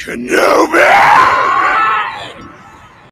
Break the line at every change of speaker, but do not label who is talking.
Kenobi!